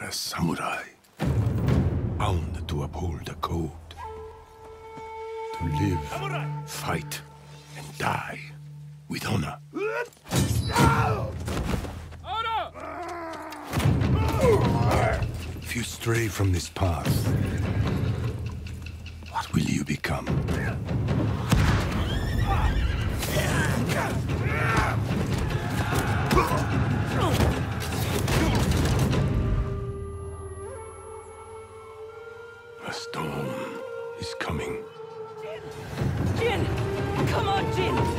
are a samurai, bound to uphold a code. To live, fight, and die with honor. If you stray from this path, what will you become? A storm is coming. Jin! Jin! Come on, Jin!